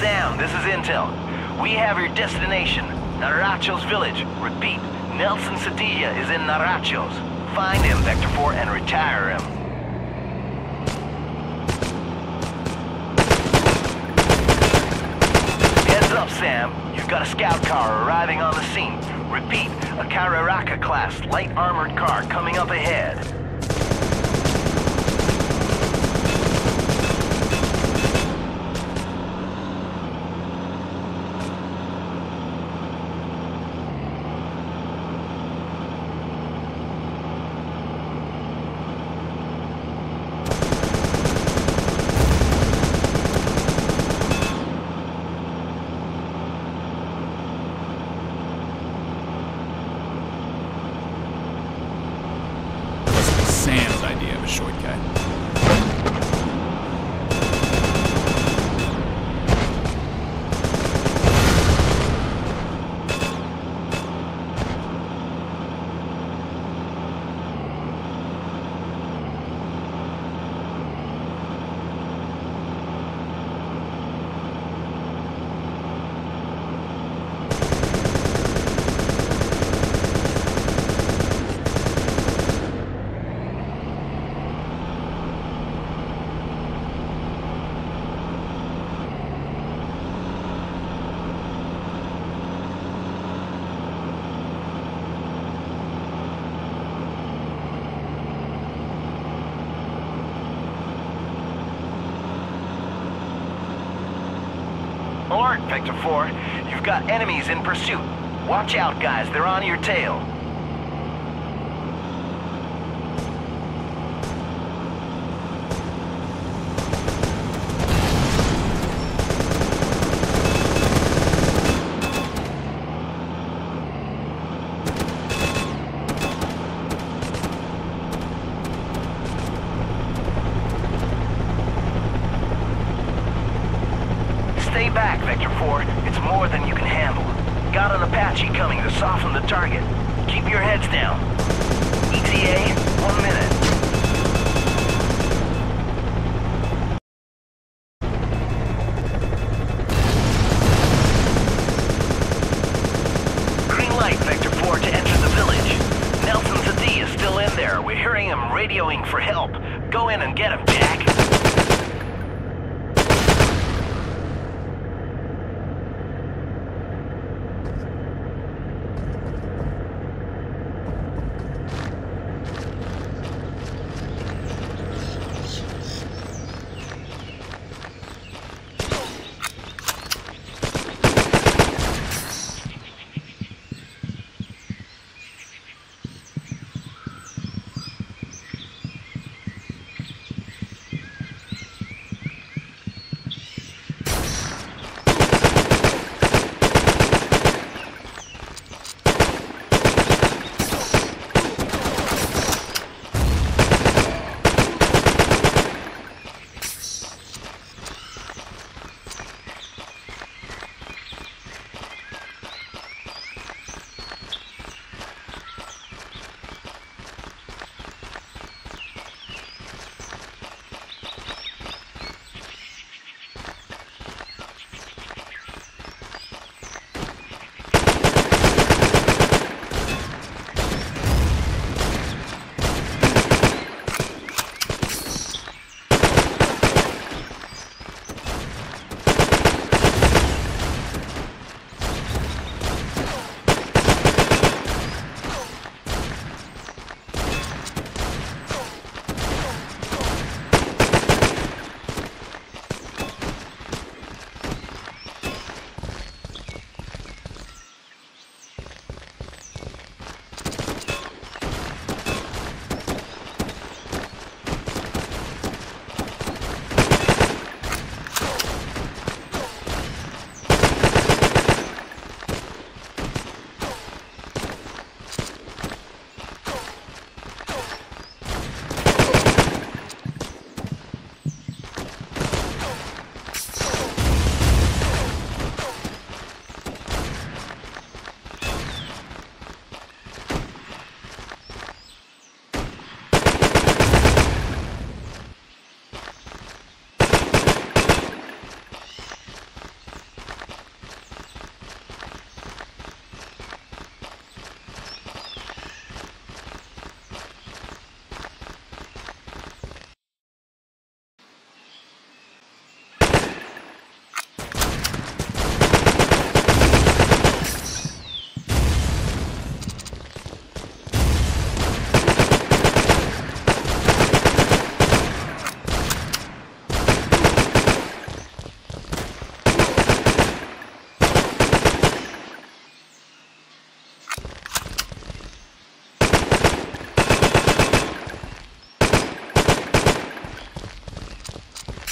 Sam, this is Intel. We have your destination, Narachos Village. Repeat, Nelson Sadilla is in Narachos. Find him, Vector 4, and retire him. Heads up, Sam. You've got a scout car arriving on the scene. Repeat, a Jararaca class light armored car coming up ahead. Sam's idea of a shortcut. Vector 4. You've got enemies in pursuit. Watch out, guys. They're on your tail. Soften the target. Keep your heads down. ETA, one minute. Green light, Vector 4, to enter the village. Nelson Zadie is still in there. We're hearing him radioing for help. Go in and get him, Jack.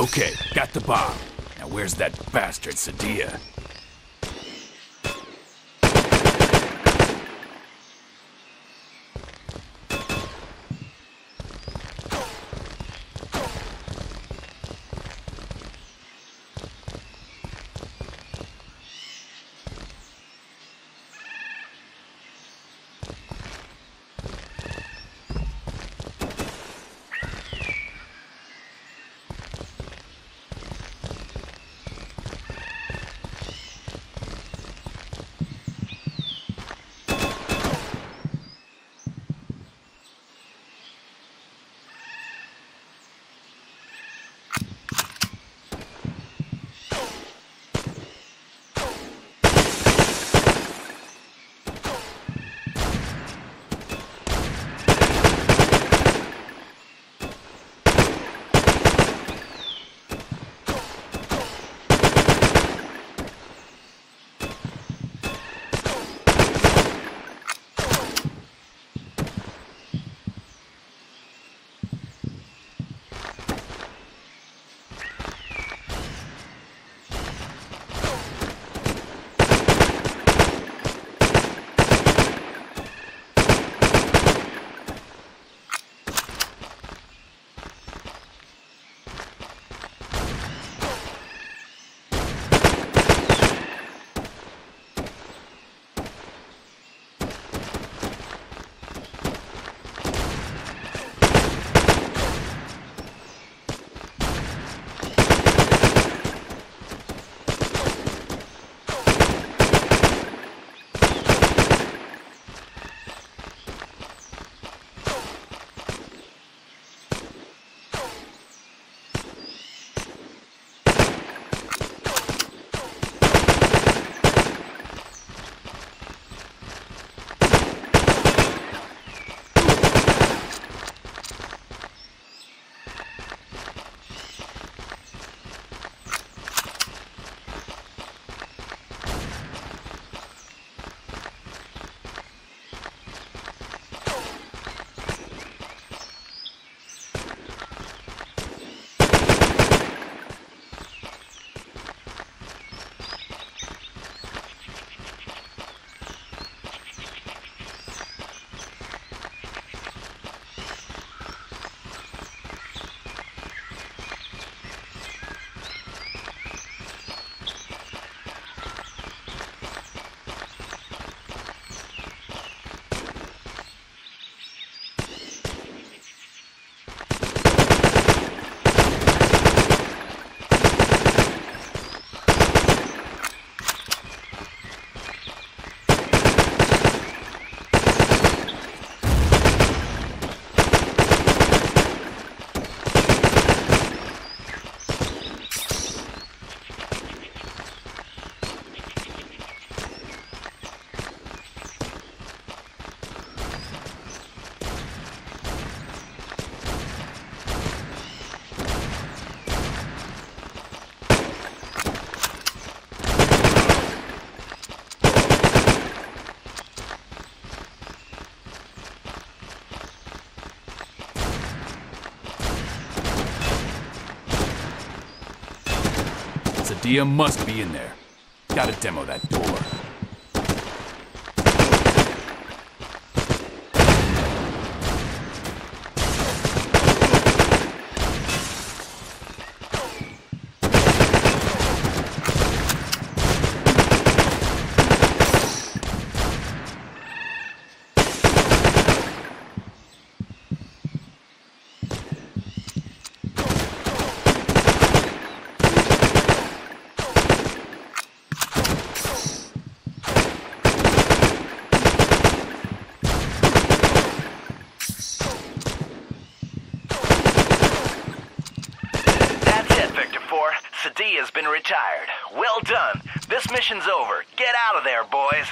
Okay, got the bomb. Now where's that bastard Sadilla? Sadilla must be in there. Gotta demo that door. Been retired. Well done. This mission's over. Get out of there, boys.